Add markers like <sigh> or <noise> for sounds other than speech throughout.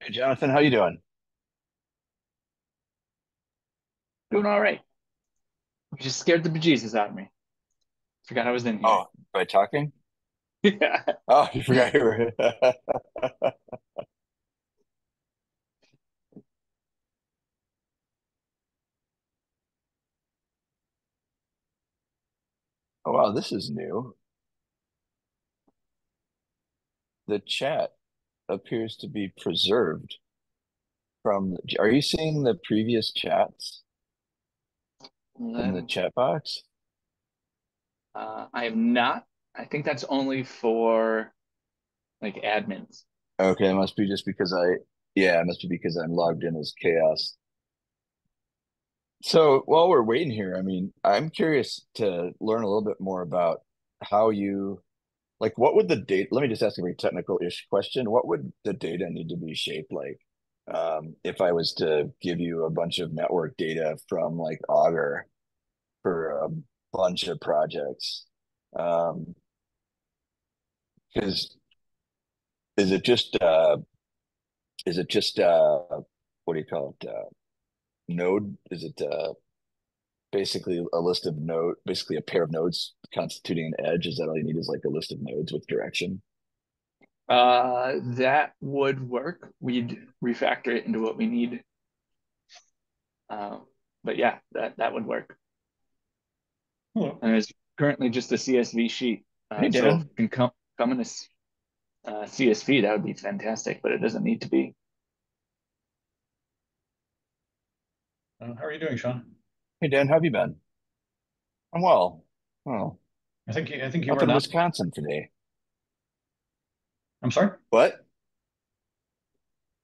Hey Jonathan, how you doing? Doing all right. You just scared the bejesus out of me. Forgot I was in here. Oh, by talking? <laughs> Yeah. Oh, you forgot you were. <laughs> Oh, wow, this is new. The chat appears to be preserved from. Are you seeing the previous chats in the Um, chat box? uh, I am not. I think that's only for like admins. Okay, it must be just because I. Yeah, it must be because I'm logged in as CHAOSS. So while we're waiting here, I mean, I'm curious to learn a little bit more about how you like what would the date let me just ask a very technical-ish question. What would the data need to be shaped like um, if i was to give you a bunch of network data from like augur for a bunch of projects um because is it just uh is it just uh what do you call it uh node? Is it uh basically a list of node basically a pair of nodes constituting an edge is that all you need is like a list of nodes with direction Uh, that would work. We'd refactor it into what we need. Uh, but yeah, that that would work. Hello. And it's currently just a CSV sheet. hey Uh, so if dan it can come come in a s- uh, CSV, that would be fantastic. But it doesn't need to be. Uh, how are you doing, Sean? Hey dan how have you been i'm well Well, I think you, I think you up are in not. wisconsin today I'm sorry. What?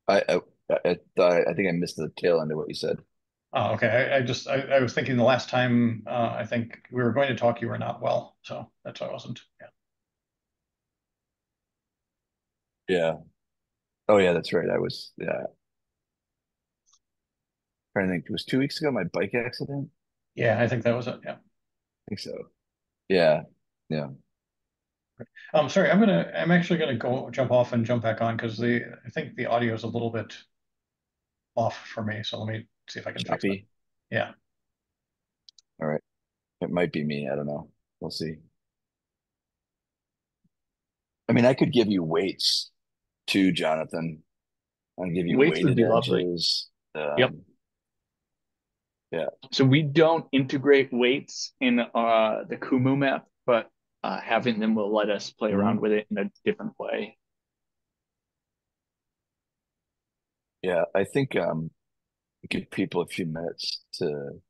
I I I, thought, I think I missed the tail end of what you said. Oh, okay. I, I just I, I was thinking the last time uh, I think we were going to talk, you were not well, so that's why I wasn't. Yeah. Yeah. Oh yeah, that's right. I was yeah. Trying to think. It was two weeks ago my bike accident. Yeah, I think that was it. Yeah. I think so. Yeah. Yeah. Um, sorry. I'm gonna. I'm actually gonna go jump off and jump back on because the I think the audio is a little bit off for me. So let me see if I can fix it. Yeah. All right. It might be me. I don't know. We'll see. I mean, I could give you weights too, Jonathan. I'll give you Weights would weighted be lovely. edges. Yep. Yeah. So we don't integrate weights in uh, the Kumu map, but uh, having them will let us play Mhm. around with it in a different way. Yeah. I think um give people a few minutes to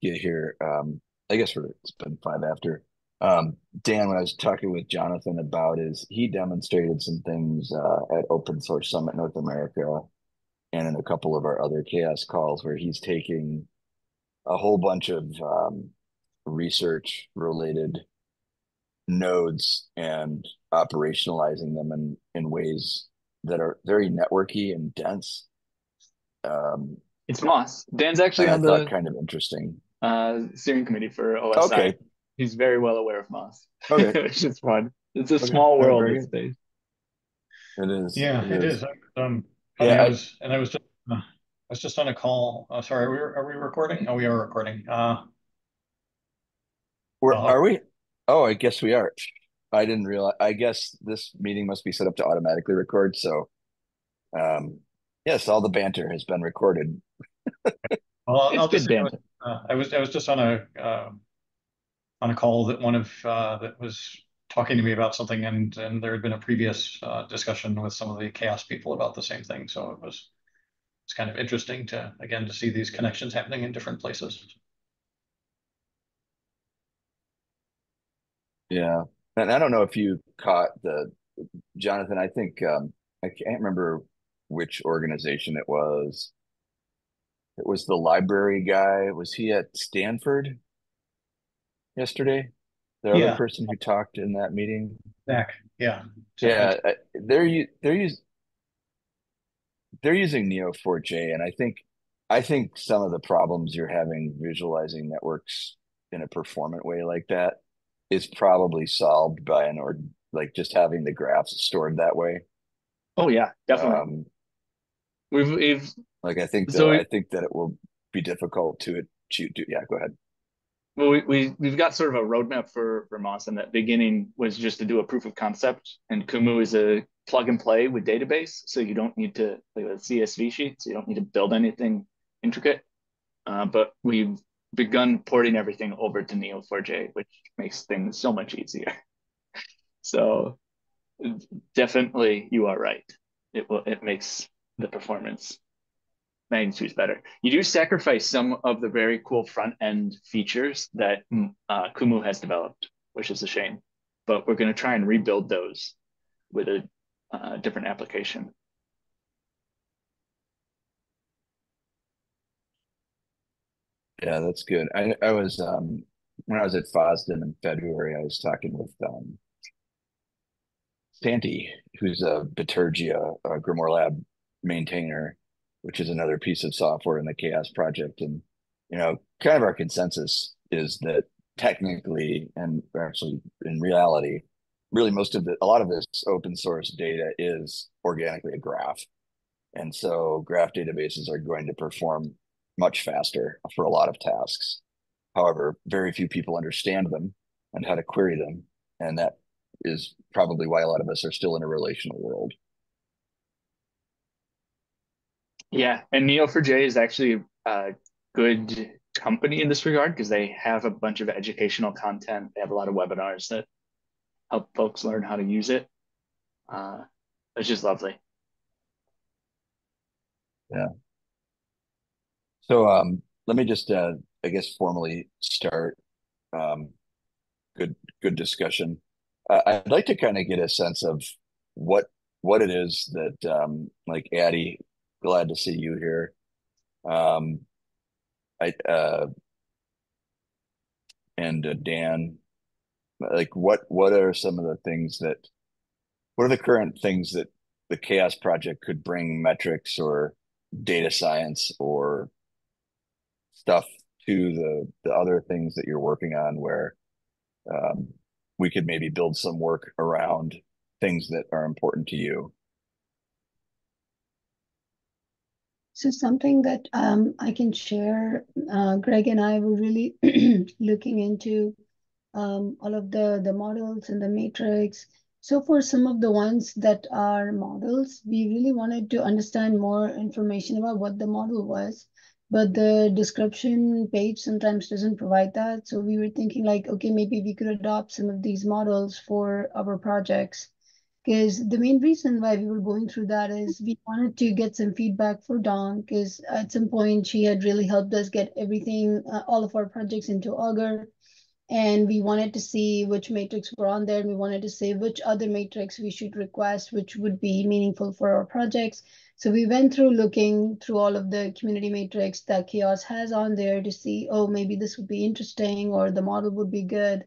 get here. Um, I guess we're it's been five after. Um, Dan, when I was talking with Jonathan about is he demonstrated some things uh, at Open Source Summit North America and in a couple of our other CHAOSS calls where he's taking a whole bunch of um, research related nodes and operationalizing them in, in ways that are very networky and dense. Um, It's Moss. Dan's actually and I on the kind of interesting. uh, steering committee for OSI. Okay. He's very well aware of Moss, Okay. <laughs> which is fun. It's a Okay. small world very this space. It is. Yeah, It it is. is. Um. Yeah, I I, was and I was just uh, I was just on a call. Uh, sorry. Are we are we recording? Oh, we are recording. Uh, we're, well, are we? Oh, I guess we are. I didn't realize. I guess this meeting must be set up to automatically record. So, um, yes, all the banter has been recorded. <laughs> well, I'll, It's I'll just good was, banter. uh, I was I was just on a uh, on a call that one of uh, that was talking to me about something, and and there had been a previous uh, discussion with some of the CHAOSS people about the same thing. So it was it's kind of interesting to again to see these connections happening in different places. Yeah. And I don't know if you caught the Jonathan. I think um, I can't remember which organization it was. It was the library guy. Was he at Stanford yesterday? The other person who talked in that meeting? Zach. Yeah. Yeah, they're they're us- they're using Neo4j, and I think I think some of the problems you're having visualizing networks in a performant way like that is probably solved by an or like just having the graphs stored that way. Oh yeah, definitely. Um, we've we've Like I think So though, we- I think that it will be difficult to achieve. to- Yeah, go ahead. well we, we we've got sort of a roadmap for Moss, and that beginning was just to do a proof of concept. And Kumu is a plug and play with database, so you don't need to like a CSV sheet, so you don't need to build anything intricate. Uh, but we've begun porting everything over to Neo4j, which makes things so much easier. <laughs> So definitely you are right. It will it makes the performance magnitudes better. You do sacrifice some of the very cool front end features that mm, uh, Kumu has developed, which is a shame. But we're going to try and rebuild those with a uh, different application. Yeah, that's good. I I was um when I was at FOSDEM in February, I was talking with um Santi, who's a Bitergia uh, Grimoire Lab maintainer, which is another piece of software in the CHAOSS project. And you know, kind of our consensus is that technically and actually in reality, really most of the a lot of this open source data is organically a graph. And so graph databases are going to perform much faster for a lot of tasks. However, very few people understand them and how to query them. And that is probably why a lot of us are still in a relational world. Yeah, and Neo4j is actually a good company in this regard because they have a bunch of educational content. They have a lot of webinars that help folks learn how to use it. Uh, it's just lovely. Yeah. So um, let me just, uh, I guess, formally start. Um, good, good discussion. Uh, I'd like to kind of get a sense of what what it is that, um, like Addie, glad to see you here. Um, I uh, and uh, Dan, like what what are some of the things that what are the current things that the CHAOSS Project could bring metrics or data science or stuff to the the other things that you're working on where um, we could maybe build some work around things that are important to you. So something that um, I can share, uh, Greg and I were really <clears throat> looking into um, all of the, the models and the matrix. So for some of the ones that are models, we really wanted to understand more information about what the model was, but the description page sometimes doesn't provide that. So we were thinking like, okay, maybe we could adopt some of these models for our projects. Because the main reason why we were going through that is we wanted to get some feedback for Dawn, because at some point she had really helped us get everything, uh, all of our projects into Augur. And we wanted to see which matrix were on there, and we wanted to see which other matrix we should request, which would be meaningful for our projects. So we went through looking through all of the community matrix that CHAOSS has on there to see, oh, maybe this would be interesting or the model would be good.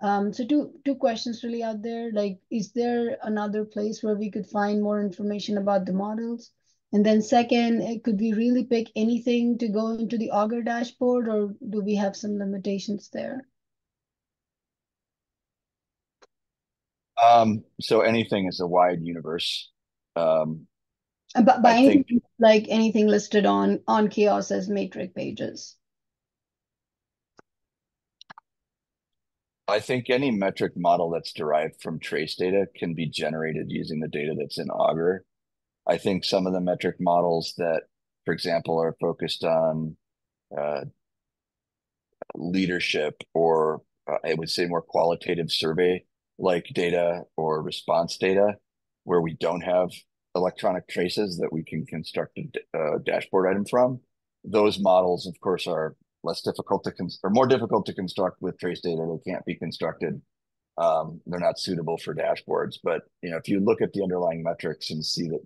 Um, so two two questions really out there. Like, is there another place where we could find more information about the models? And then second, eh, could we really pick anything to go into the Augur dashboard, or do we have some limitations there? Um, so anything is a wide universe. Um, But by anything, think- like anything listed on on CHAOSS as matrix pages. I think any metric model that's derived from trace data can be generated using the data that's in Augur. I think some of the metric models that, for example, are focused on uh, leadership or uh, I would say more qualitative survey like data or response data, where we don't have electronic traces that we can construct a dashboard item from. Those models, of course, are less difficult to or more difficult to construct with trace data. They can't be constructed. Um, they're not suitable for dashboards. But you know, if you look at the underlying metrics and see that,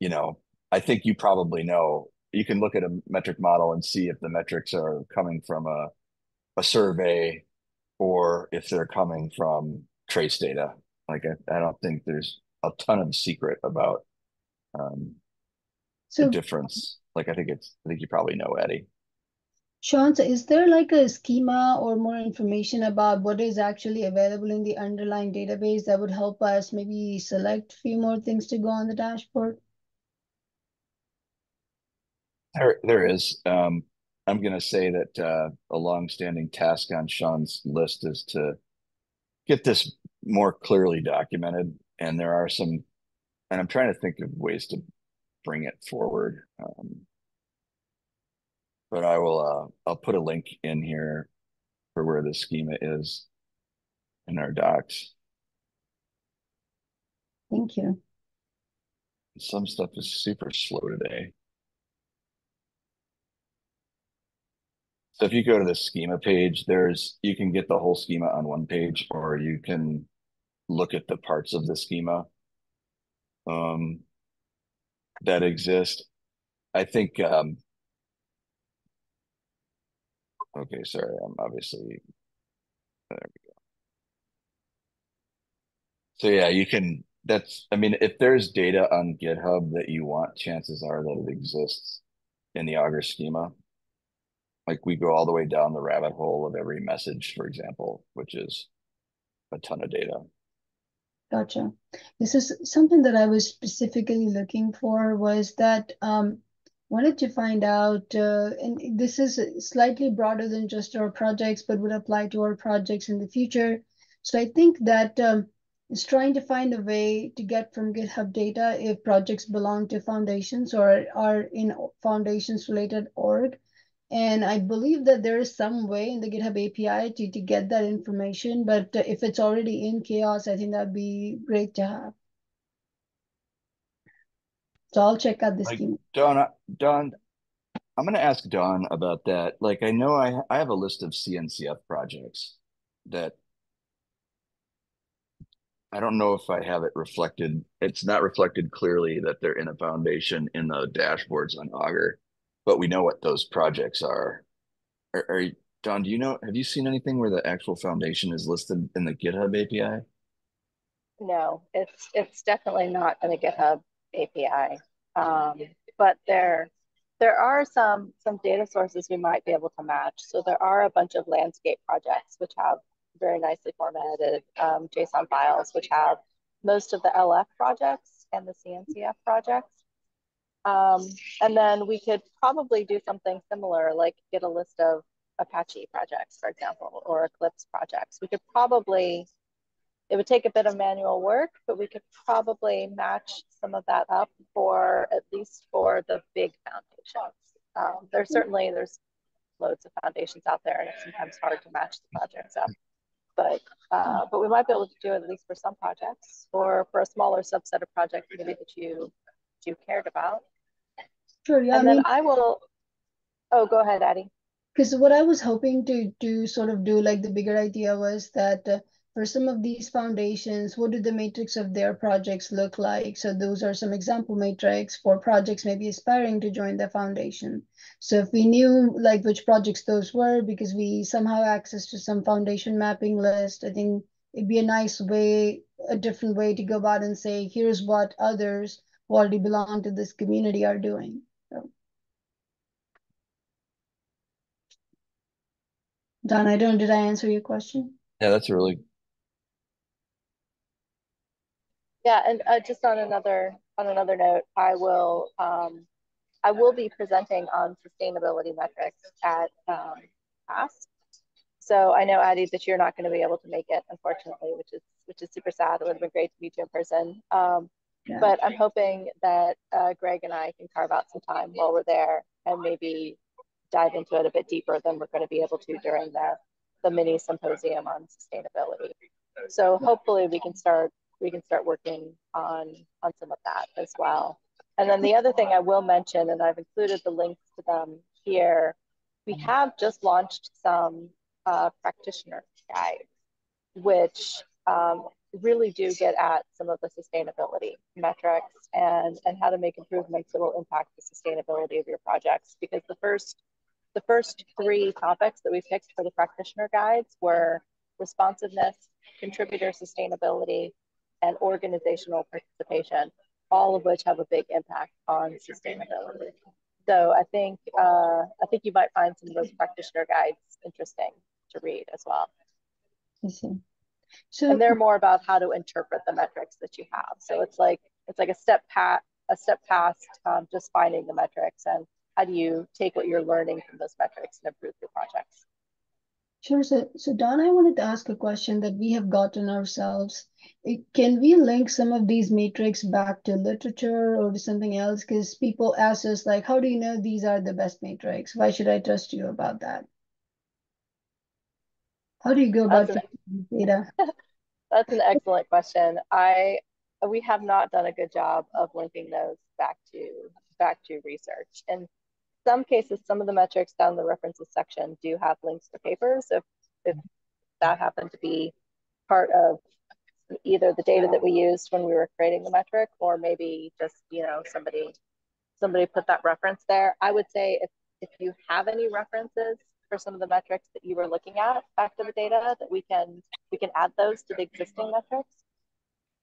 you know, I think you probably know you can look at a metric model and see if the metrics are coming from a a survey or if they're coming from trace data. Like I, I don't think there's a ton of secret about um, the difference. Like I think it's I think you probably know Eddie. Sean, so is there like a schema or more information about what is actually available in the underlying database that would help us maybe select a few more things to go on the dashboard? There, there is. Um, I'm going to say that uh, a long-standing task on Sean's list is to get this more clearly documented, and there are some, and I'm trying to think of ways to bring it forward. Um, but I will, uh, I'll put a link in here for where the schema is in our docs. Thank you. Some stuff is super slow today. So if you go to the schema page, there's you can get the whole schema on one page, or you can look at the parts of the schema um, that exist. I think. Um, okay, sorry, I'm obviously. There we go. So yeah, you can. That's. I mean, if there's data on GitHub that you want, chances are that it exists in the Augur schema like we go all the way down the rabbit hole of every message, for example, which is a ton of data. Gotcha. This is something that I was specifically looking for was that um, wanted to find out, uh, and this is slightly broader than just our projects, but would apply to our projects in the future. So I think that um, trying to find a way to get from GitHub data if projects belong to foundations or are in foundations related org. And I believe that there is some way in the GitHub API to, to get that information, but uh, if it's already in CHAOSS, I think that'd be great to have. So I'll check out this like, schema. Dawn, Dawn, I'm going to ask Dawn about that. Like, I know I, I have a list of CNCF projects that I don't know if I have it reflected. It's not reflected clearly that they're in a foundation in the dashboards on Augur but we know what those projects are. Are, are Dawn? Do you know? Have you seen anything where the actual foundation is listed in the GitHub API? No, it's it's definitely not in the GitHub API. Um, but there there are some some data sources we might be able to match. So there are a bunch of landscape projects which have very nicely formatted um, JSON files, which have most of the LF projects and the CNCF projects. Um, and then we could probably do something similar, like get a list of Apache projects, for example, or Eclipse projects. We could probably, it would take a bit of manual work, but we could probably match some of that up for at least for the big foundations. Um, there's certainly, there's loads of foundations out there and it's sometimes hard to match the projects up. But, uh, but we might be able to do it at least for some projects or for a smaller subset of projects maybe that you, you cared about. Sure, yeah. And I then I will, oh, go ahead, Addie. Because what I was hoping to do, sort of do, like the bigger idea was that uh, for some of these foundations, what do the matrix of their projects look like? So those are some example matrix for projects maybe aspiring to join the foundation. So if we knew like which projects those were, because we somehow access to some foundation mapping list, I think it'd be a nice way, a different way to go about and say, here's what others who already belong to this community are doing. Dawn, I don't, did I answer your question? Yeah, that's a really Yeah, and uh, just on another on another note, I will um, I will be presenting on sustainability metrics at um, CHAOSS. So I know Addie that you're not going to be able to make it, unfortunately, which is which is super sad. It would have been great to meet you in person. Um, yeah. But I'm hoping that uh, Greg and I can carve out some time while we're there and maybe dive into it a bit deeper than we're going to be able to during the, the mini symposium on sustainability. So hopefully we can start we can start working on on some of that as well. And then the other thing I will mention, and I've included the links to them here, we have just launched some uh, practitioner guides, which um, really do get at some of the sustainability metrics and, and how to make improvements that will impact the sustainability of your projects. Because the first the first three topics that we picked for the practitioner guides were responsiveness, contributor sustainability, and organizational participation, all of which have a big impact on sustainability. So I think uh, I think you might find some of those practitioner guides interesting to read as well. I see. So and they're more about how to interpret the metrics that you have. So it's like it's like a step pat a step past um, just finding the metrics and how do you take what you're learning from those metrics and improve your projects? Sure. So, so Dawn, I wanted to ask a question that we have gotten ourselves. Eh, can we link some of these metrics back to literature or to something else? Because people ask us, like, how do you know these are the best metrics? Why should I trust you about that? How do you go about data? <laughs> That's an excellent question. I we have not done a good job of linking those back to back to research. In some cases, some of the metrics down the references section do have links to papers if if that happened to be part of either the data that we used when we were creating the metric or maybe just you know somebody somebody put that reference there i would say if if you have any references for some of the metrics that you were looking at back to the data that we can we can add those to the existing metrics.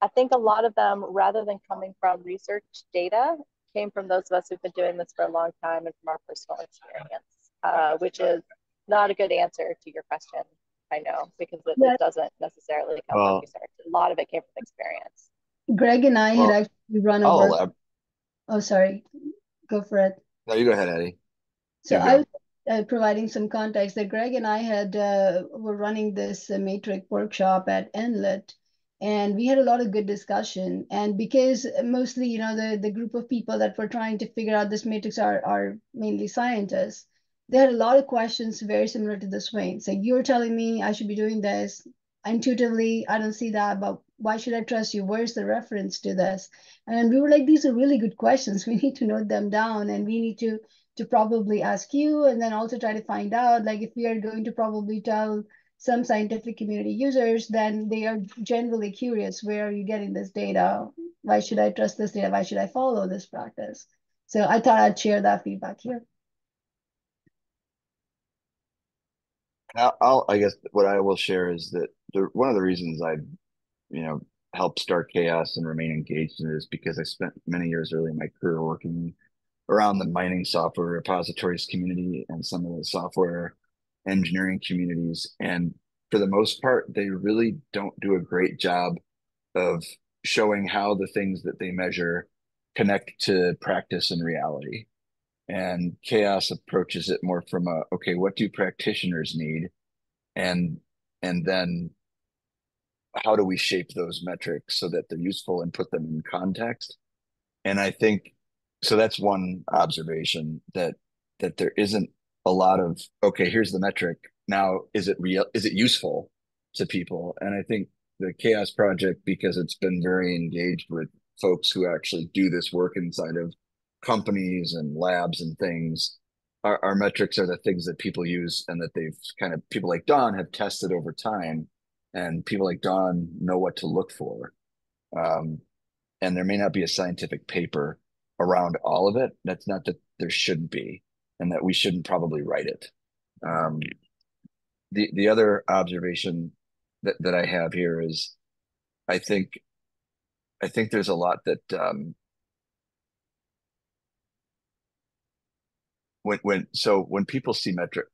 I think a lot of them, rather than coming from research data, came from those of us who've been doing this for a long time and from our personal experience, uh, which is not a good answer to your question. I know because it, it doesn't necessarily come well, from research. A lot of it came from experience. Greg and I well, had actually run over. Oh, sorry. Go for it. No, you go ahead, Eddie. So I was uh, providing some context that Greg and I had uh, were running this uh, matrix workshop at NLIT, and we had a lot of good discussion. And because mostly, you know, the the group of people that were trying to figure out this matrix are are mainly scientists. They had a lot of questions very similar to this way. So you're telling me I should be doing this. Intuitively, I don't see that, but why should I trust you? Where's the reference to this? And we were like, these are really good questions. <laughs> We need to note them down and we need to to probably ask you and then also try to find out like if we are going to probably tell some scientific community users then they are generally curious where are you getting this data? Why should i trust this data? Why should i follow this practice? So i thought i'd share that feedback here. I'll, I'll guess what i will share is that the, one of the reasons i you know helped start CHAOSS and remain engaged in it is because i spent many years early in my career working around the mining software repositories community and some of the software engineering communities. And for the most part, they really don't do a great job of showing how the things that they measure connect to practice and reality. And CHAOSS approaches it more from a okay, what do practitioners need? And and then how do we shape those metrics so that they're useful and put them in context? And I think so that's one observation that that there isn't a lot of okay here's the metric. Now is it real is it useful to people? And i think the CHAOSS project because it's been very engaged with folks who actually do this work inside of companies and labs and things our, our metrics are the things that people use and that they've kind of people like don have tested over time and people like don know what to look for. Um, and there may not be a scientific paper around all of it. That's not that there shouldn't be, and that we shouldn't probably write it. Um, the the other observation that that I have here is, I think, I think there's a lot that um, when when so when people see metric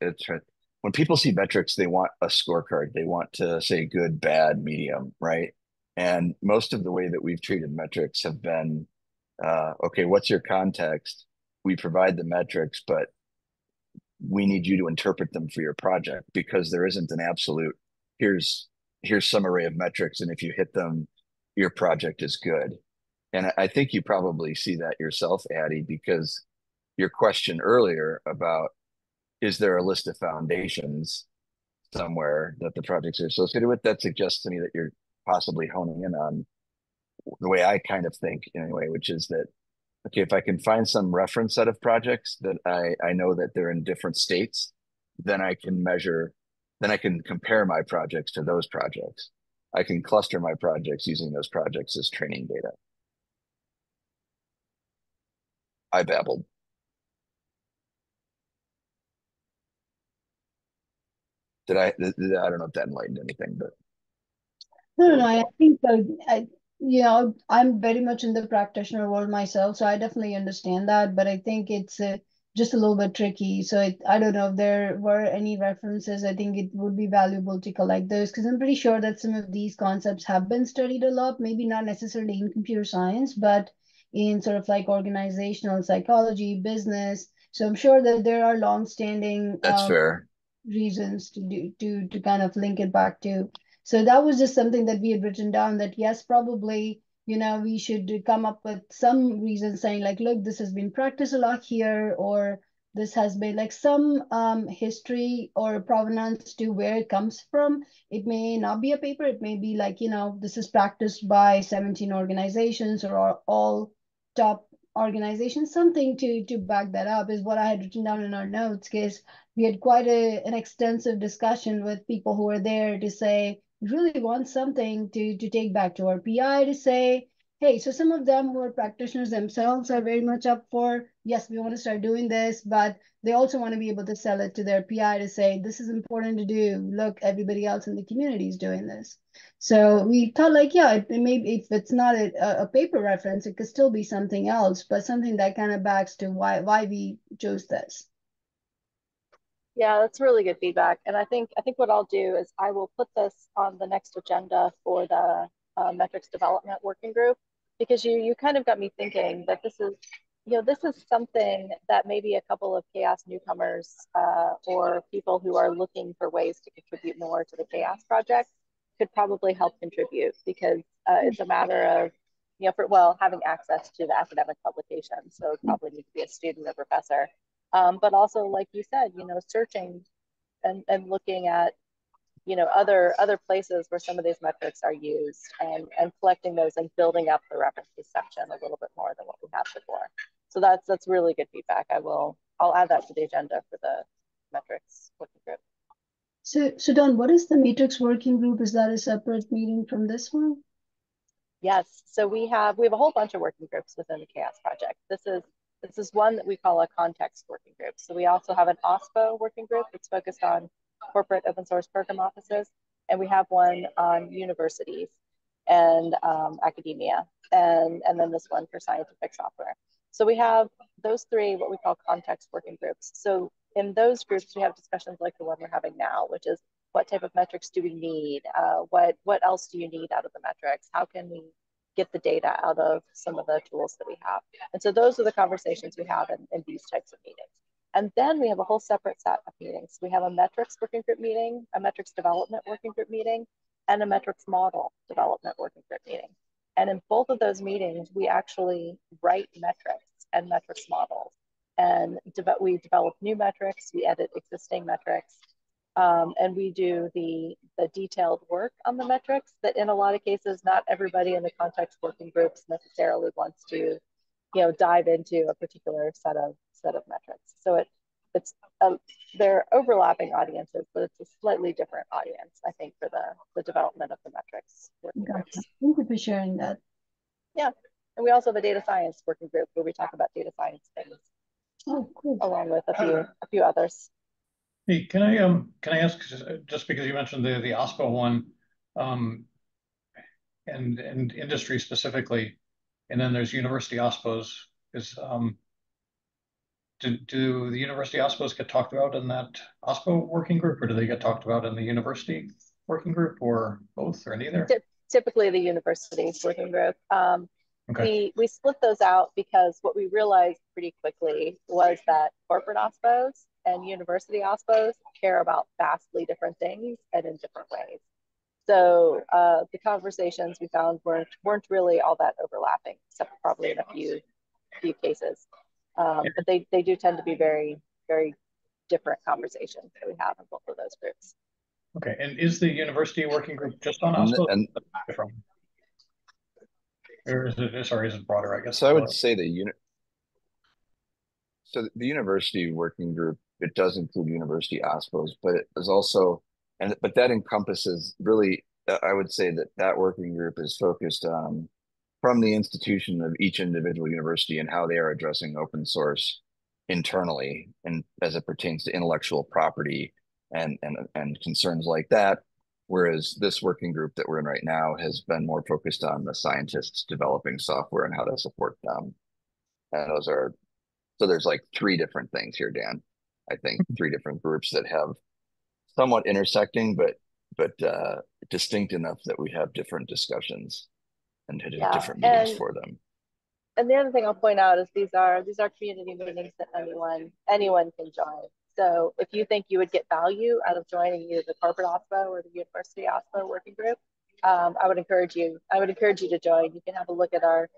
when people see metrics, they want a scorecard. They want to say good, bad, medium, right? And most of the way that we've treated metrics have been uh, okay, what's your context? We provide the metrics, but we need you to interpret them for your project because there isn't an absolute here's here's some array of metrics and if you hit them your project is good. And i think you probably see that yourself addie because your question earlier about is there a list of foundations somewhere that the projects are associated with that suggests to me that you're possibly honing in on the way I kind of think anyway, which is that okay, if I can find some reference set of projects that I I know that they're in different states, then I can measure, then I can compare my projects to those projects. I can cluster my projects using those projects as training data. I babbled. Did I? I don't know if that enlightened anything, but no, no, I think so. I, you know, I'm very much in the practitioner world myself, so I definitely understand that. But I think it's uh, just a little bit tricky. So it, I don't know if there were any references. I think it would be valuable to collect those because I'm pretty sure that some of these concepts have been studied a lot. Maybe not necessarily in computer science, but in sort of like organizational psychology, business, So I'm sure that there are long-standing That's um, fair. reasons to do to to kind of link it back to. So that was just something that we had written down that yes, probably you know we should come up with some reason saying like, look, this has been practiced a lot here, or this has been like some um, history or provenance to where it comes from. It may not be a paper. It may be like, you know, this is practiced by 17 organizations or all top organizations. Something to, to back that up is what I had written down in our notes because we had quite a, an extensive discussion with people who were there to say, really want something to, to take back to our PI to say, hey, so some of them who are practitioners themselves are very much up for, yes, we want to start doing this, but they also want to be able to sell it to their PI to say, this is important to do. Look, everybody else in the community is doing this. So we thought like, yeah, it, it if it's not a, a paper reference, it could still be something else, but something that kind of backs to why, why we chose this. Yeah, that's really good feedback. And I think I think what I'll do is I will put this on the next agenda for the uh, metrics development working group because you you kind of got me thinking that this is you know this is something that maybe a couple of CHAOSS newcomers uh, or people who are looking for ways to contribute more to the CHAOSS project could probably help contribute because uh, it's a matter of you know for well having access to the academic publications so probably need to be a student or professor um, but also like you said you know searching and, and looking at you know other other places where some of these metrics are used and and collecting those and building up the references section a little bit more than what we had before. So that's that's really good feedback. I will i'll add that to the agenda for the metrics working group. So so don what is the matrix working group? Is that a separate meeting from this one? Yes. So we have we have a whole bunch of working groups within the CHAOSS project. This is this is one that we call a context working group so we also have an OSPO working group that's focused on corporate open source program offices, and we have one on universities and um, academia, and, and then this one for scientific software. So we have those three, what we call context working groups. So in those groups, we have discussions like the one we're having now, which is what type of metrics do we need? Uh, what, what else do you need out of the metrics? How can we get the data out of some of the tools that we have? And so those are the conversations we have in, in these types of meetings. And then we have a whole separate set of meetings. We have a metrics working group meeting, a metrics development working group meeting, and a metrics model development working group meeting. And in both of those meetings, we actually write metrics and metrics models. And de- we develop new metrics, we edit existing metrics, um, and we do the, the detailed work on the metrics that in a lot of cases, not everybody in the context working groups necessarily wants to you know, dive into a particular set of set of metrics. So it it's a, they're overlapping audiences, but it's a slightly different audience, I think, for the the development of the metrics. Gotcha. Thank you for sharing that. Yeah, and we also have a data science working group where we talk about data science things. Oh, cool. Along with a few a few others. Hey, can I um can I ask just because you mentioned the the OSPO one, um, and and industry specifically, and then there's university OSPOs is um do, do the university OSPOs get talked about in that OSPO working group, or do they get talked about in the university working group, or both, or neither? Typically, the university working group. Um, okay. We we split those out because what we realized pretty quickly was that corporate OSPOs and university OSPOs care about vastly different things and in different ways. So uh, the conversations we found weren't weren't really all that overlapping, except probably in a few few cases. Um, but they, they do tend to be very, very different conversations that we have in both of those groups. Okay, and is the university working group just on OSPO? And, different? Or is it, sorry, is it broader, I guess? So I would say the unit. So the university working group, it does include university OSPOs, but it is also, and but that encompasses really, uh, I would say that that working group is focused on from the institution of each individual university and how they are addressing open source internally and as it pertains to intellectual property and and and concerns like that. Whereas this working group that we're in right now has been more focused on the scientists developing software and how to support them. And those are so there's like three different things here dan i think mm-hmm. three different groups that have somewhat intersecting but but uh distinct enough that we have different discussions and yeah. different meetings and, for them. and the other thing I'll point out is these are these are community meetings that anyone anyone can join. So if you think you would get value out of joining either the corporate OSPO or the university OSPO working group, um, I would encourage you. I would encourage you to join. You can have a look at our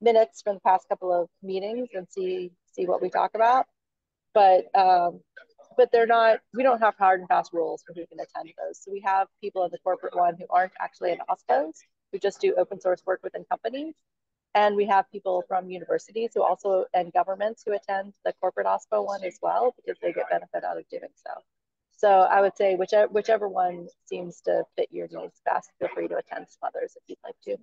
minutes from the past couple of meetings and see see what we talk about. But um, but they're not. We don't have hard and fast rules for who can attend those. So we have people in the corporate one who aren't actually in OSPOs who just do open source work within companies. And we have people from universities who also and governments who attend the corporate OSPO one as well because they get benefit out of doing so. So I would say whichever whichever one seems to fit your needs best, feel free to attend some others if you'd like to.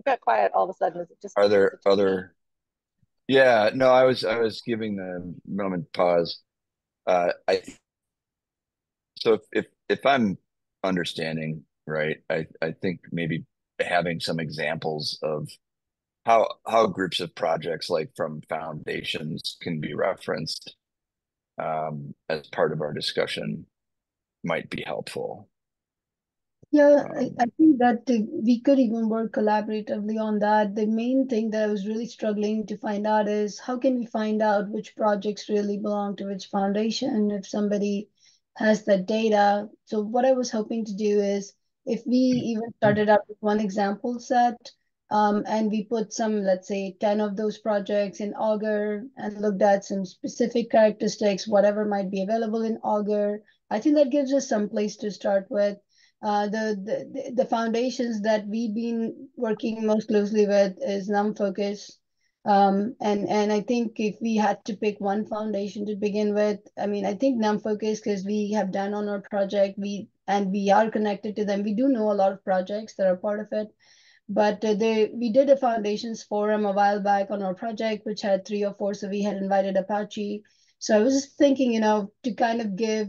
It got quiet all of a sudden. Is it just are there other? Yeah, no, I was I was giving the moment pause. Uh, I so if if if I'm understanding right, I I think maybe having some examples of how how groups of projects like from foundations can be referenced um, as part of our discussion might be helpful. Yeah, I, I think that the, we could even work collaboratively on that. The main thing that I was really struggling to find out is how can we find out which projects really belong to which foundation if somebody has that data. So what I was hoping to do is if we even started out with one example set um, and we put some, let's say 10 of those projects in Augur and looked at some specific characteristics, whatever might be available in Augur, I think that gives us some place to start with uh, the, the the foundations that we've been working most closely with is NumFOCUS. Um, and and I think if we had to pick one foundation to begin with, I mean, I think NumFOCUS because we have done on our project, we and we are connected to them. We do know a lot of projects that are part of it, but uh, they we did a foundations forum a while back on our project, which had three or four. So we had invited Apache. So I was just thinking, you know, to kind of give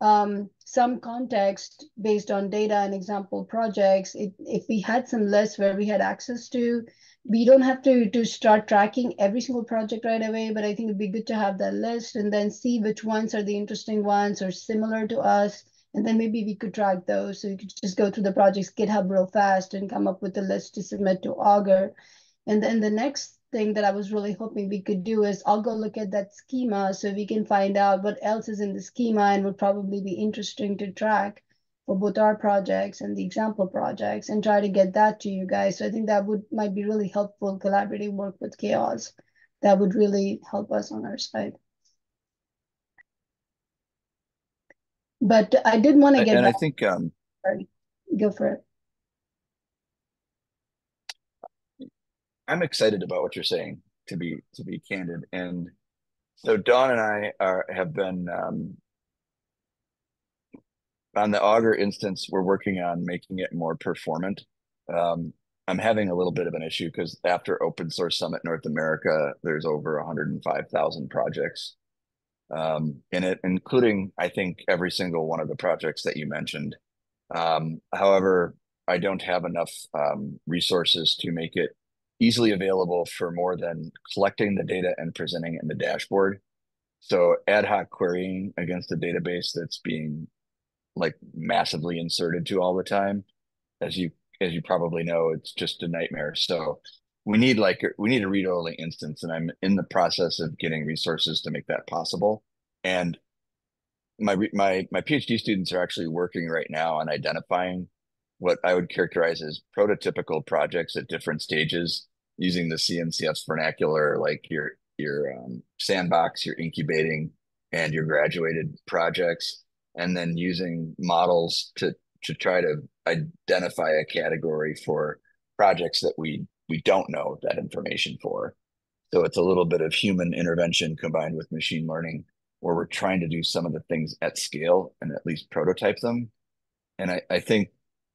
um, some context based on data and example projects, it, if we had some lists where we had access to, we don't have to, to start tracking every single project right away, but I think it'd be good to have that list and then see which ones are the interesting ones or similar to us. And then maybe we could track those. So you could just go through the project's GitHub real fast and come up with a list to submit to Augur. And then the next thing that I was really hoping we could do is I'll go look at that schema so we can find out what else is in the schema and would probably be interesting to track for both our projects and the example projects and try to get that to you guys. So I think that would might be really helpful collaborative work with CHAOSS. That would really help us on our side. But I did want to get and back. I think um Sorry. go for it. I'm excited about what you're saying. To be to be candid, and so Dawn and I are have been um, on the Augur instance. We're working on making it more performant. Um, I'm having a little bit of an issue because after Open Source Summit North America, there's over 105,000 projects um, in it, including I think every single one of the projects that you mentioned. Um, however, I don't have enough um, resources to make it easily available for more than collecting the data and presenting it in the dashboard. So ad hoc querying against a database that's being like massively inserted to all the time, as you as you probably know, it's just a nightmare. So we need like we need a read only instance, and I'm in the process of getting resources to make that possible. And my my my PhD students are actually working right now on identifying what I would characterize as prototypical projects at different stages using the CNCF's vernacular, like your your um, sandbox, your incubating, and your graduated projects, and then using models to to try to identify a category for projects that we we don't know that information for. So it's a little bit of human intervention combined with machine learning, where we're trying to do some of the things at scale and at least prototype them. And I, I think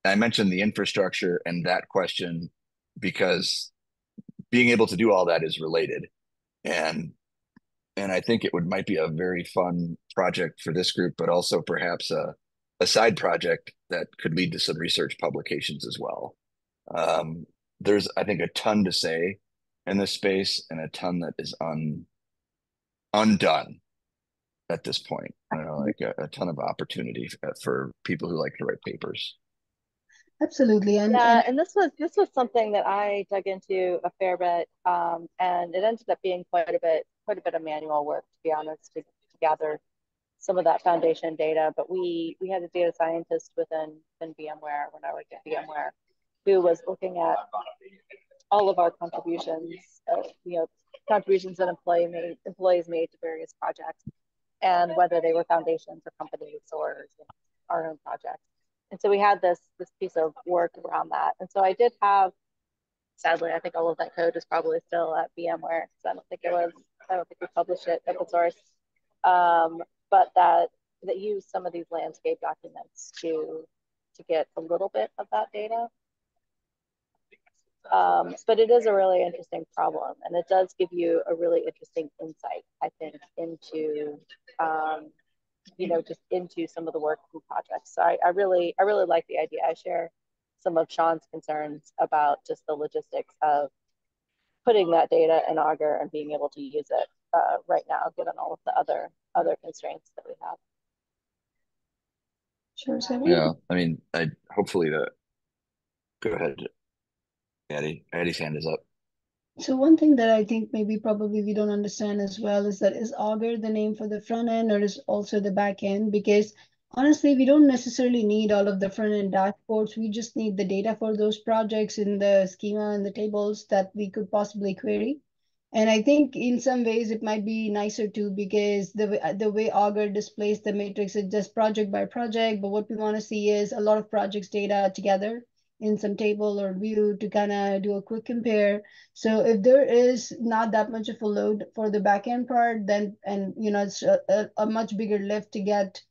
I mentioned the infrastructure and that question because being able to do all that is related. And and I think it would might be a very fun project for this group, but also perhaps a, a side project that could lead to some research publications as well. Um, there's, I think, a ton to say in this space and a ton that is un, undone at this point. I don't know, like a, a ton of opportunity for people who like to write papers. Absolutely, and yeah, and, and this was this was something that I dug into a fair bit, um, and it ended up being quite a bit quite a bit of manual work, to be honest, to, to gather some of that foundation data. But we we had a data scientist within, within VMware when I worked at VMware, who was looking at all of our contributions, uh, you know, contributions that employee made, employees made to various projects, and whether they were foundations or companies or you know, our own projects and so we had this this piece of work around that. And so i did have sadly i think all of that code is probably still at vmware because i don't think it was i don't think we published it open source. Um, but that that use some of these landscape documents to to get a little bit of that data. Um, but it is a really interesting problem and it does give you a really interesting insight i think into um, you know, just into some of the work and projects. So I, I really, I really like the idea. I share some of Sean's concerns about just the logistics of putting that data in Augur and being able to use it uh, right now, given all of the other other constraints that we have. Sure, so Yeah, I mean, I hopefully the. Go ahead, Eddie. Eddie's hand is up. So one thing that I think maybe probably we don't understand as well is that is Augur the name for the front end or is also the back end? Because honestly, we don't necessarily need all of the front end dashboards. We just need the data for those projects in the schema and the tables that we could possibly query. And I think in some ways it might be nicer too because the the way Augur displays the matrix is just project by project. But what we want to see is a lot of projects data together in some table or view to kind of do a quick compare. So if there is not that much of a load for the backend part, then and you know it's a, a, much bigger lift to get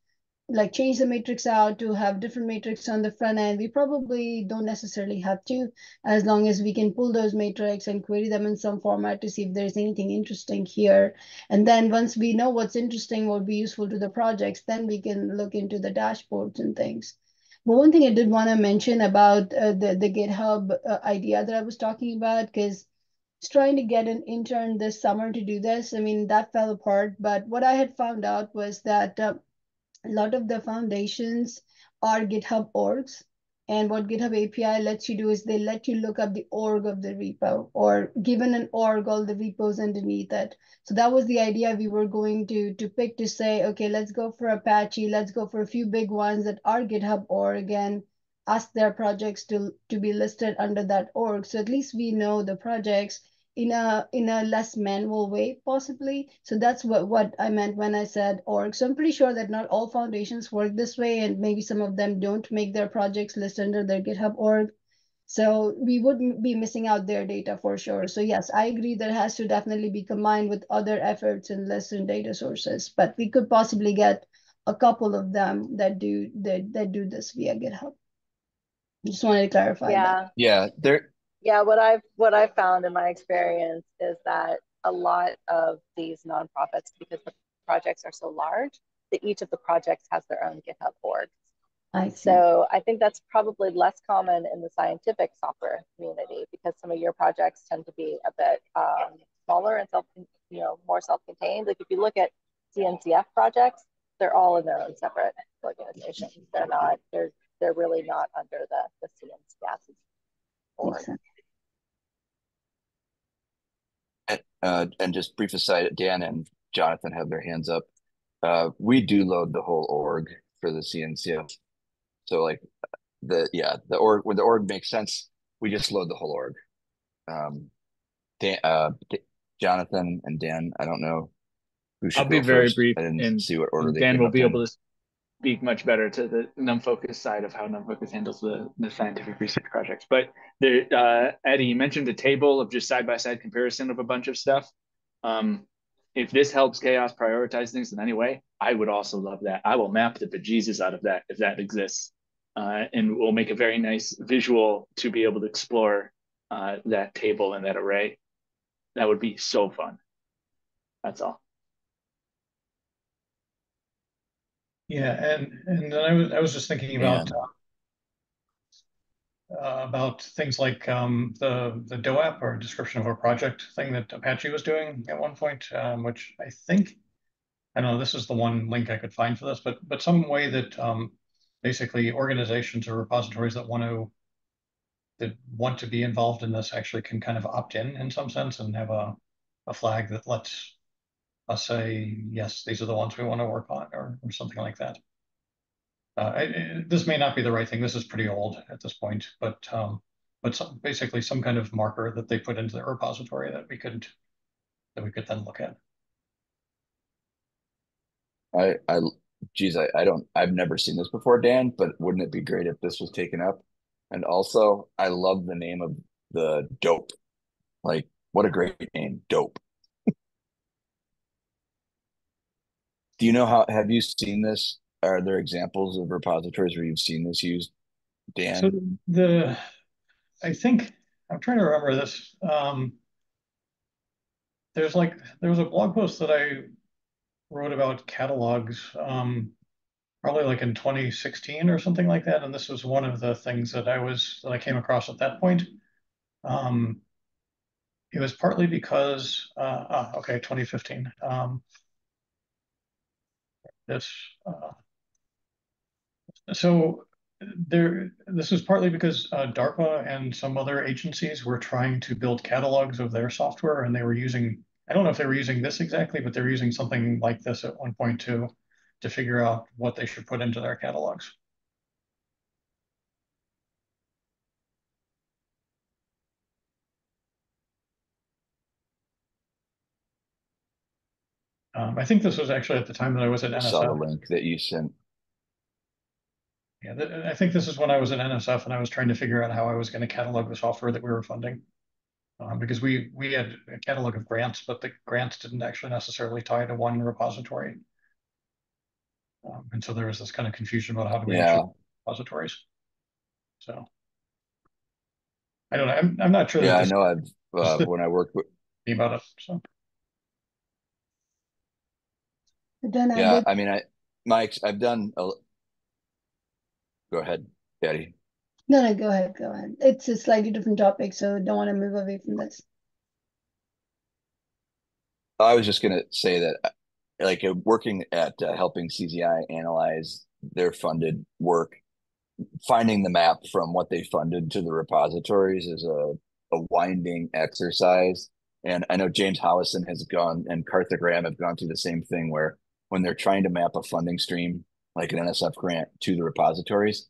like change the matrix out to have different matrix on the front end. We probably don't necessarily have to, as long as we can pull those matrix and query them in some format to see if there's anything interesting here. And then once we know what's interesting, what would be useful to the projects, then we can look into the dashboards and things. But one thing I did want to mention about uh, the, the GitHub uh, idea that I was talking about, because trying to get an intern this summer to do this. I mean, that fell apart. But what I had found out was that uh, a lot of the foundations are GitHub orgs. And what GitHub API lets you do is they let you look up the org of the repo or given an org, all the repos underneath it. So that was the idea we were going to, to pick to say, okay, let's go for Apache. Let's go for a few big ones that are GitHub org and ask their projects to, to be listed under that org. So at least we know the projects in a in a less manual way possibly. So that's what what i meant when i said org. So i'm pretty sure that not all foundations work this way and maybe some of them don't make their projects list under their github org. So we would be missing out their data for sure. So yes i agree that has to definitely be combined with other efforts and lesson data sources but we could possibly get a couple of them that do that, that do this via github. Just wanted to clarify yeah. That. yeah there yeah, what I've what I've found in my experience is that a lot of these nonprofits, because the projects are so large, that each of the projects has their own GitHub org. I see. So I think that's probably less common in the scientific software community because some of your projects tend to be a bit um, smaller and self, you know, more self-contained. Like if you look at CNCF projects, they're all in their own separate organizations. They're not. They're they're really not under the the CNCF org. Uh, and just brief aside, Dan and Jonathan have their hands up. Uh, we do load the whole org for the CNCF. So like the yeah the org when the org makes sense, we just load the whole org. Um, Dan, uh, D Jonathan and Dan, I don't know who should. I'll be very first. brief. Didn't see what order Dan will be able to speak much better to the NumFOCUS side of how NumFOCUS handles the, the scientific research projects. But there, uh, Eddie, you mentioned a table of just side by side comparison of a bunch of stuff. Um, if this helps CHAOSS prioritize things in any way, I would also love that. I will map the bejesus out of that if that exists. Uh, and we'll make a very nice visual to be able to explore uh, that table and that array. That would be so fun. That's all. Yeah, and and then I was I was just thinking about uh, uh, about things like um, the the DOAP or description of a project thing that Apache was doing at one point, um, which I think I don't know. This is the one link I could find for this, but but some way that um, basically organizations or repositories that want to that want to be involved in this actually can kind of opt in in some sense and have a a flag that lets us say yes, these are the ones we want to work on, or or something like that. Uh, this may not be the right thing. This is pretty old at this point, but um, but some, basically some kind of marker that they put into the repository that we could that we could then look at. I, I, geez, I, I don't, I've never seen this before, Dan. But wouldn't it be great if this was taken up? And also, I love the name of the dope. Like, what a great name, dope. Do you know how? Have you seen this are there examples of repositories where you've seen this used, Dan? So the, I think I'm trying to remember this. Um, there's like there was a blog post that I wrote about catalogs, um, probably like in 2016 or something like that, and this was one of the things that I was that I came across at that point. Um, it was partly because uh, ah, okay 2015. Um, this uh, so there, this was partly because uh, DARPA and some other agencies were trying to build catalogs of their software, and they were using, I don't know if they were using this exactly, but they were using something like this at one point too, to figure out what they should put into their catalogs. Um, I think this was actually at the time that I was at NSF. I saw the link that you sent. Yeah, I think this is when I was at NSF and I was trying to figure out how I was going to catalog the software that we were funding. Um, because we we had a catalog of grants, but the grants didn't actually necessarily tie to one repository. Um, and so there was this kind of confusion about how to manage yeah. repositories. So I don't know. I'm I'm not sure. Yeah, I know. I've uh, when I worked with about it. So then I yeah, I mean, I Mike, I've done a, Go ahead, Patty. No, no, go ahead, go ahead. It's a slightly different topic, so don't want to move away from this. I was just going to say that, like, uh, working at uh, helping CZI analyze their funded work, finding the map from what they funded to the repositories is a, a winding exercise. And I know James Howison has gone and Karthik Ram have gone through the same thing where when they're trying to map a funding stream like an NSF grant to the repositories,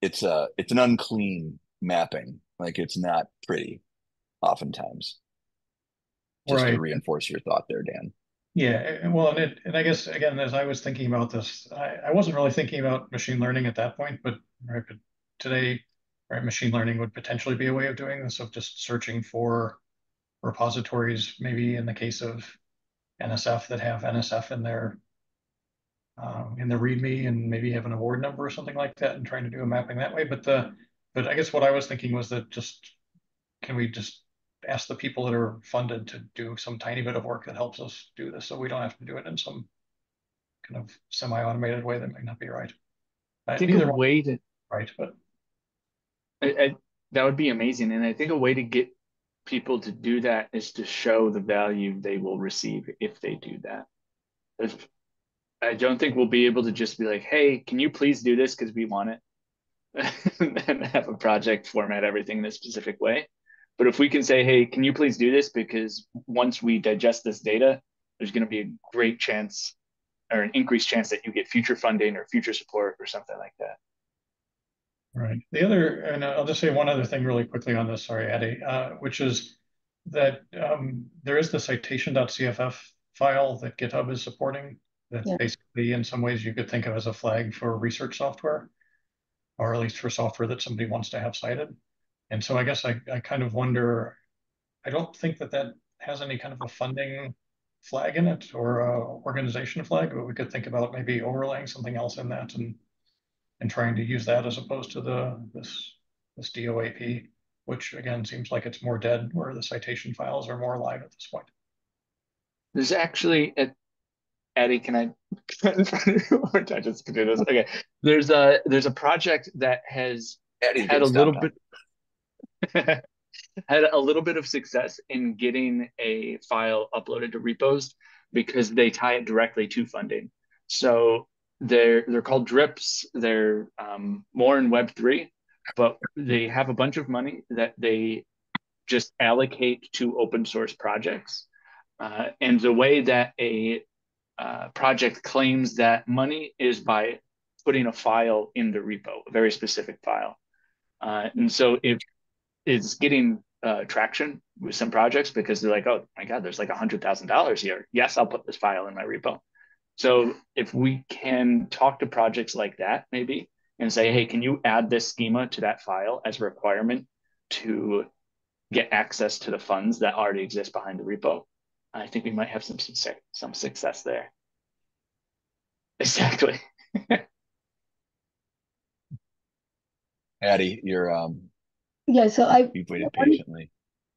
it's a it's an unclean mapping. Like it's not pretty, oftentimes. Just right. to reinforce your thought there, Dan. Yeah, well, and it, and I guess again, as I was thinking about this, I, I wasn't really thinking about machine learning at that point, but right, but today, right, machine learning would potentially be a way of doing this of just searching for repositories, maybe in the case of NSF that have NSF in their um, in the README and maybe have an award number or something like that and trying to do a mapping that way. But the but I guess what I was thinking was that just can we just ask the people that are funded to do some tiny bit of work that helps us do this so we don't have to do it in some kind of semi-automated way that might not be right. I think a way to right, but I, I, that would be amazing. And I think a way to get people to do that is to show the value they will receive if they do that. If I don't think we'll be able to just be like, hey, can you please do this because we want it? <laughs> and have a project format everything in a specific way. But if we can say, hey, can you please do this? Because once we digest this data, there's going to be a great chance or an increased chance that you get future funding or future support or something like that. Right. The other, and I'll just say one other thing really quickly on this, sorry, Eddie, uh, which is that um, there is the citation.cff file that GitHub is supporting That's Yeah. basically, in some ways, you could think of as a flag for research software, or at least for software that somebody wants to have cited. And so I guess I, I kind of wonder, I don't think that that has any kind of a funding flag in it or a organization flag, but we could think about maybe overlaying something else in that and and trying to use that as opposed to the this this DOAP, which again seems like it's more dead, where the citation files are more alive at this point. There's actually a Eddie, can I <laughs> I just do this? Okay. There's a there's a project that has Eddie's had a little bit <laughs> had a little bit of success in getting a file uploaded to repos because they tie it directly to funding. So they're they're called drips. They're um, more in Web three, but they have a bunch of money that they just allocate to open source projects. Uh, and the way that a uh, project claims that money is by putting a file in the repo, a very specific file. Uh, and so if it's getting uh, traction with some projects because they're like, oh my God, there's like a hundred thousand dollars here. Yes, I'll put this file in my repo. So if we can talk to projects like that, maybe, and say, hey, can you add this schema to that file as a requirement to get access to the funds that already exist behind the repo? I think we might have some some success there. Exactly. <laughs> Addie, you're um Yeah, so I you've waited I- patiently.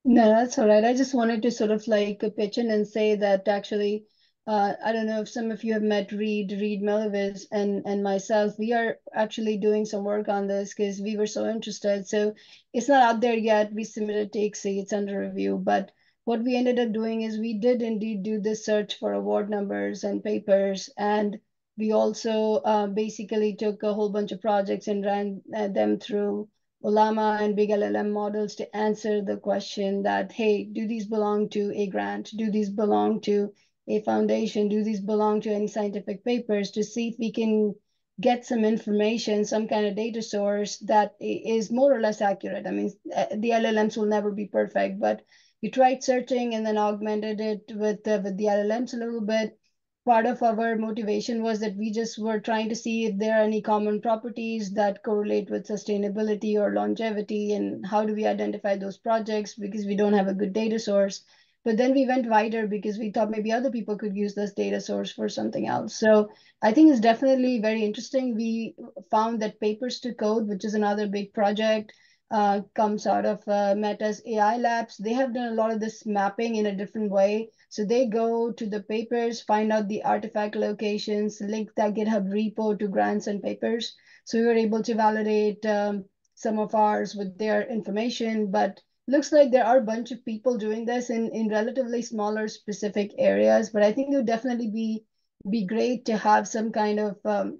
No, that's all right. I just wanted to sort of like pitch in and say that actually, uh, I don't know if some of you have met Reed, Reed Milewicz, and and myself. We are actually doing some work on this because we were so interested. So it's not out there yet. We submitted to ICSE, it's under review. But what we ended up doing is we did indeed do this search for award numbers and papers, and we also uh, basically took a whole bunch of projects and ran uh, them through Ollama and big LLM models to answer the question that, hey, do these belong to a grant? Do these belong to a foundation? Do these belong to any scientific papers to see if we can get some information, some kind of data source that is more or less accurate. I mean, uh, the LLMs will never be perfect, but we tried searching and then augmented it with, uh, with the LLMs a little bit. Part of our motivation was that we just were trying to see if there are any common properties that correlate with sustainability or longevity and how do we identify those projects because we don't have a good data source. But then we went wider because we thought maybe other people could use this data source for something else. So i think it's definitely very interesting. We found that papers to code which is another big project uh, comes out of uh, Meta's AI labs. They have done a lot of this mapping in a different way. So they go to the papers, find out the artifact locations, link that GitHub repo to grants and papers. So we were able to validate um, some of ours with their information, but looks like there are a bunch of people doing this in, in relatively smaller specific areas. But I think it would definitely be be great to have some kind of um,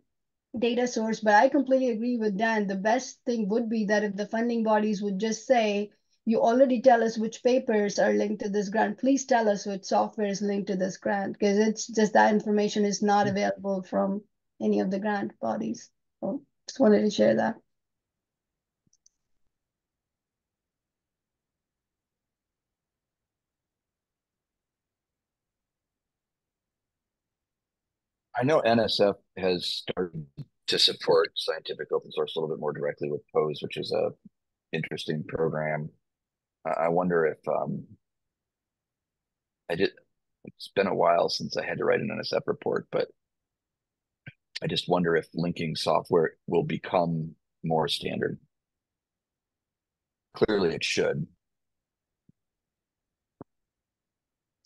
data source, but I completely agree with Dan. The best thing would be that if the funding bodies would just say, you already tell us which papers are linked to this grant. Please tell us which software is linked to this grant, because it's just that information is not mm. available from any of the grant bodies. So just wanted to share that. I know NSF has started to support scientific open source a little bit more directly with POSE, which is a interesting program. I wonder if um, I did. It's been a while since I had to write an NSF report, but I just wonder if linking software will become more standard. Clearly, it should.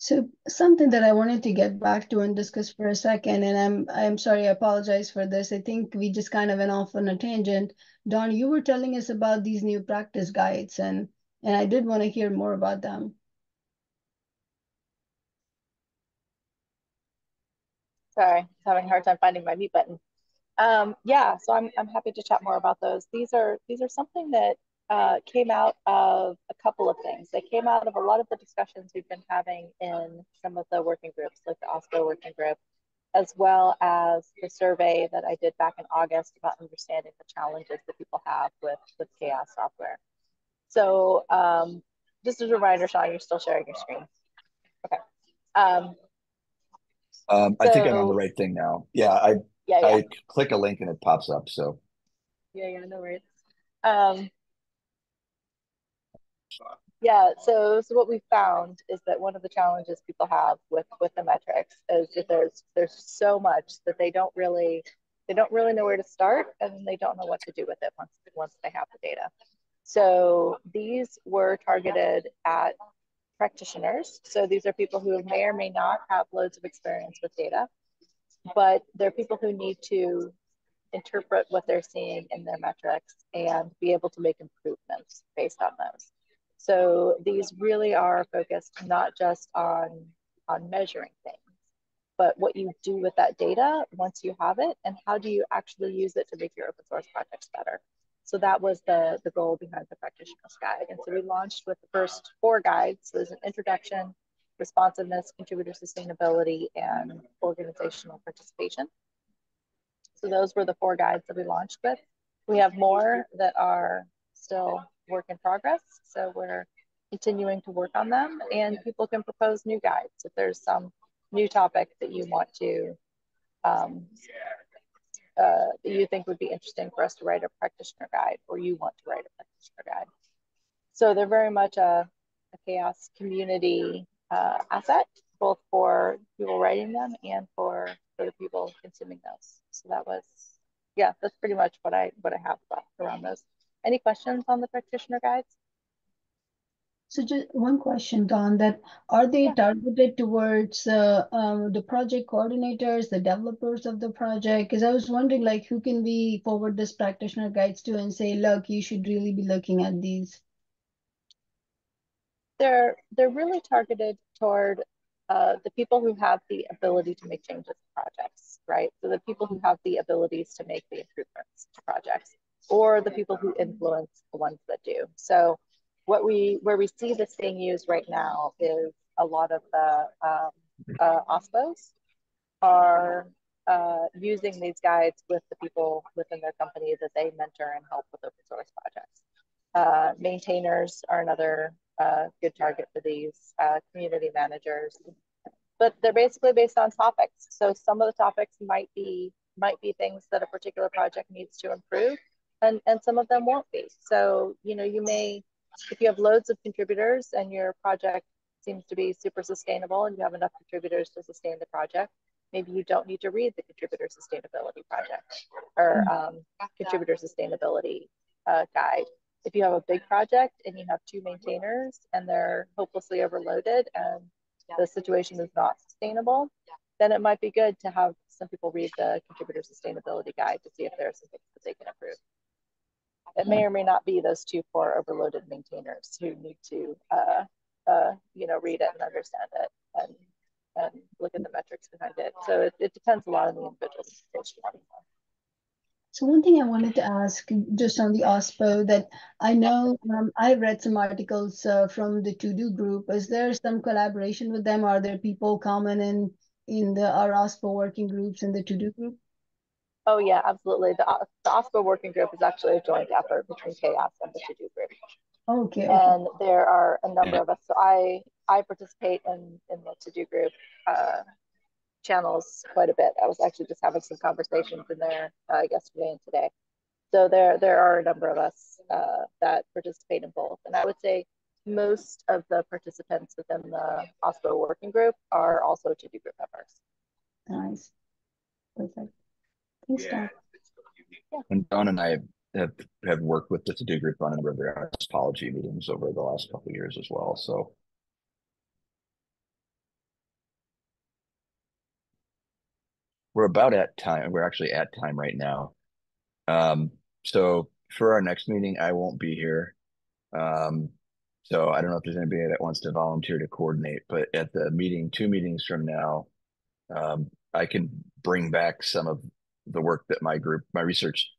So something that I wanted to get back to and discuss for a second, and I'm I'm sorry, I apologize for this. I think we just kind of went off on a tangent. Dawn, you were telling us about these new practice guides, and and I did want to hear more about them. Sorry, having a hard time finding my mute button. Um, yeah, so I'm I'm happy to chat more about those. These are these are something that uh, came out of a couple of things. They came out of a lot of the discussions we've been having in some of the working groups, like the OSPO working group, as well as the survey that I did back in August about understanding the challenges that people have with, with CHAOSS software. So um, just as a reminder, Sean, you're still sharing your screen. Okay. Um, Um, I think I'm on the right thing now. Yeah, I, Yeah, yeah. I click a link and it pops up, so. Yeah, yeah, no worries. Um, yeah, so so what we found is that one of the challenges people have with with the metrics is that there's there's so much that they don't really they don't really know where to start and they don't know what to do with it once once they have the data. So these were targeted at practitioners. So these are people who may or may not have loads of experience with data, but they're people who need to interpret what they're seeing in their metrics and be able to make improvements based on those. So these really are focused not just on, on measuring things, but what you do with that data once you have it and how do you actually use it to make your open source projects better. So that was the, the goal behind the practitioner's guide. And so we launched with the first four guides. So there's an introduction, responsiveness, contributor sustainability, and organizational participation. So those were the four guides that we launched with. We have more that are still work in progress. So we're continuing to work on them and people can propose new guides. If there's some new topic that you want to, um, uh, that you think would be interesting for us to write a practitioner guide or you want to write a practitioner guide. So they're very much a, a CHAOSS community uh, asset, both for people writing them and for, for the people consuming those. So that was, yeah, that's pretty much what I what I have about, around those. Any questions on the practitioner guides? So just one question, Dawn, that are they Yeah. targeted towards uh, um, the project coordinators, the developers of the project? Because I was wondering, like, who can we forward this practitioner guides to and say, look, you should really be looking at these? They're they're really targeted toward uh, the people who have the ability to make changes to projects, right? So the people who have the abilities to make the improvements to projects, or the people who influence the ones that do. So what we where we see this being used right now is a lot of the um, uh, OSPOs are uh, using these guides with the people within their company that they mentor and help with open source projects. Uh, maintainers are another uh, good target for these uh, community managers, but they're basically based on topics. So some of the topics might be might be things that a particular project needs to improve, and and some of them won't be. So you know you may if you have loads of contributors and your project seems to be super sustainable and you have enough contributors to sustain the project, maybe you don't need to read the contributor sustainability project or um, contributor sustainability uh, guide. If you have a big project and you have two maintainers and they're hopelessly overloaded and the situation is not sustainable, then it might be good to have some people read the contributor sustainability guide to see if there are things that they can improve it may or may not be those two poor overloaded maintainers who need to uh, uh, you know read it and understand it and and look at the metrics behind it so it, it depends a lot on the individual So one thing I wanted to ask, just on the OSPO, that I know um, I read some articles uh, from the To Do group. Is there some collaboration with them? Are there people common in in the our OSPO working groups in the To Do group? Oh yeah absolutely. The, the OSPO working group is actually a joint effort between CHAOSS and the to-do group. Okay, okay. and there are a number of us. So i i participate in in the to-do group uh, channels quite a bit. I was actually just having some conversations in there uh, yesterday and today. So there there are a number of us uh, that participate in both. And i would say most of the participants within the OSPO working group are also to-do group members. Nice. Perfect. Dawn. And Dawn and I have, have worked with the to-do group on a number of their OSPOlogy meetings over the last couple of years as well, so. We're about at time, we're actually at time right now. Um, so for our next meeting, I won't be here. Um, so I don't know if there's anybody that wants to volunteer to coordinate, but at the meeting, two meetings from now, um, I can bring back some of the work that my group, my research,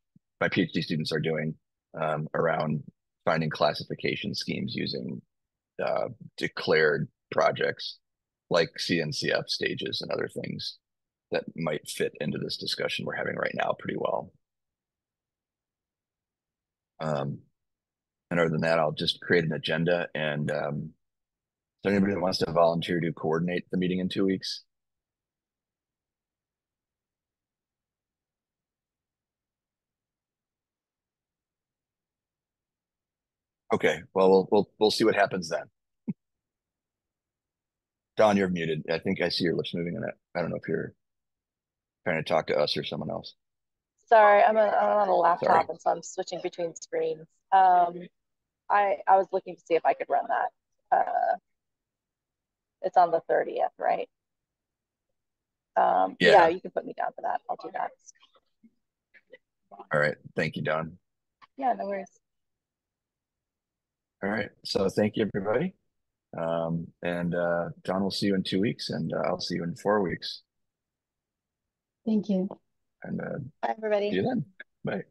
my PhD students are doing um, around finding classification schemes using uh, declared projects like CNCF stages and other things that might fit into this discussion we're having right now pretty well. Um, and other than that, I'll just create an agenda and um, is there anybody that wants to volunteer to coordinate the meeting in two weeks? Okay, well, we'll, we'll, we'll see what happens then. Dawn, you're muted. I think I see your lips moving and it. I don't know if you're trying to talk to us or someone else. Sorry, I'm, a, I'm on a laptop Sorry. and so I'm switching between screens. Um, I I was looking to see if I could run that. Uh, it's on the 30th, right? Um, yeah. Yeah. you can put me down for that. I'll do that. All right, thank you, Dawn. Yeah, no worries. All right, so thank you, everybody. Um, and uh, John, we'll see you in two weeks, and uh, I'll see you in four weeks. Thank you. And uh, Bye, everybody. see you then. Bye.